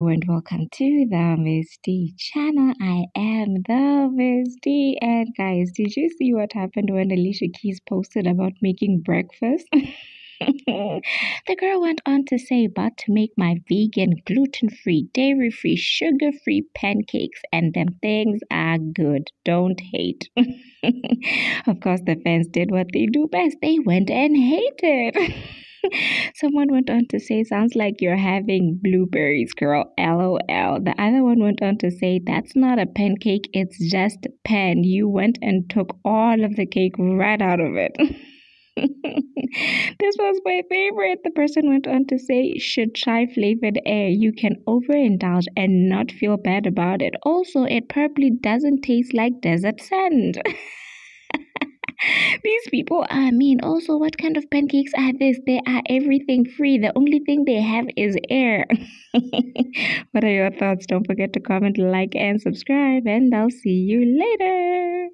and welcome to the Miss channel. I am the Miss. And guys, did you see what happened when Alicia Keys posted about making breakfast? the girl went on to say, but to make my vegan, gluten free, dairy free, sugar free pancakes, and them things are good. Don't hate. of course, the fans did what they do best they went and hated. Someone went on to say, Sounds like you're having blueberries, girl. LOL. The other one went on to say, That's not a pancake, it's just pan. You went and took all of the cake right out of it. this was my favorite. The person went on to say, should try flavored air. You can overindulge and not feel bad about it. Also, it probably doesn't taste like desert sand. These people are mean. Also, what kind of pancakes are this? They are everything free. The only thing they have is air. what are your thoughts? Don't forget to comment, like, and subscribe, and I'll see you later.